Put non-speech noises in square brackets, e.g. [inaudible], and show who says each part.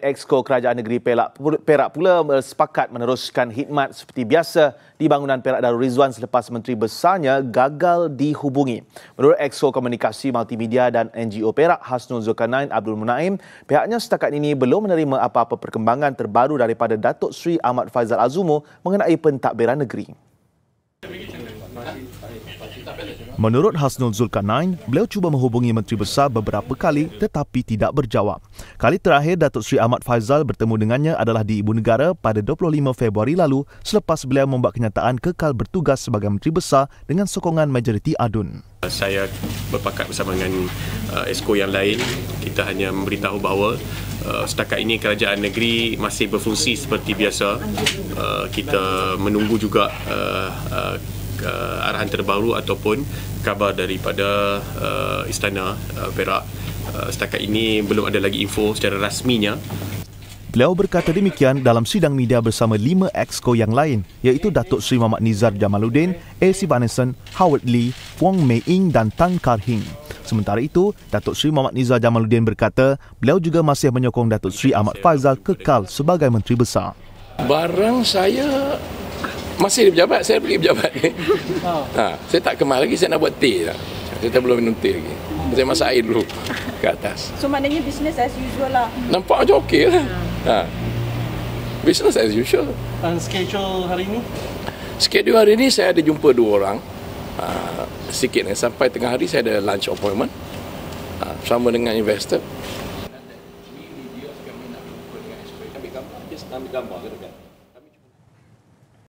Speaker 1: Exco Kerajaan Negeri Perak, Perak pula sepakat meneruskan khidmat seperti biasa di bangunan Perak Darul Rizwan selepas Menteri Besarnya gagal dihubungi. Menurut Exco Komunikasi Multimedia dan NGO Perak Hasnul Zulkarnain Abdul Munaim, pihaknya setakat ini belum menerima apa-apa perkembangan terbaru daripada Datuk Seri Ahmad Faizal Azumu mengenai pentadbiran negeri. Menurut Hasnul Zulkarnain, beliau cuba menghubungi Menteri Besar beberapa kali tetapi tidak berjawab. Kali terakhir Datuk Seri Ahmad Faizal bertemu dengannya adalah di Ibu Negara pada 25 Februari lalu selepas beliau membuat kenyataan kekal bertugas sebagai Menteri Besar dengan sokongan majoriti ADUN.
Speaker 2: Saya berpakat bersama dengan uh, ESCO yang lain. Kita hanya memberitahu bahawa uh, setakat ini kerajaan negeri masih berfungsi seperti biasa. Uh, kita menunggu juga uh, uh, uh, arahan terbaru ataupun khabar daripada uh, istana uh, Perak uh, setakat ini belum ada lagi info secara rasminya
Speaker 1: Beliau berkata demikian dalam sidang media bersama lima exco yang lain iaitu Datuk Seri Muhammad Nizar Jamaluddin, A.C. Vanessa, Howard Lee, Wong Mei Ing dan Tan Kar Hing. Sementara itu, Datuk Seri Muhammad Nizar Jamaluddin berkata beliau juga masih menyokong Datuk Seri Ahmad Faizal kekal sebagai Menteri Besar.
Speaker 3: Barang saya masih di pejabat, saya pergi pejabat ni. [laughs] Ha, saya tak kemas lagi, saya nak buat teh lah. Saya tak belum minum teh lagi. Saya masak air dulu ke atas.
Speaker 4: So maknanya business as usual lah.
Speaker 3: Nampak macam okey lah. Ha. Business as usual.
Speaker 5: Dan schedule hari ini?
Speaker 3: Schedule hari ini saya ada jumpa dua orang. Uh, sikit ni. Sampai tengah hari saya ada lunch appointment. Uh, sama dengan investor. Ambil gambar, just ambil gambar ke dekat.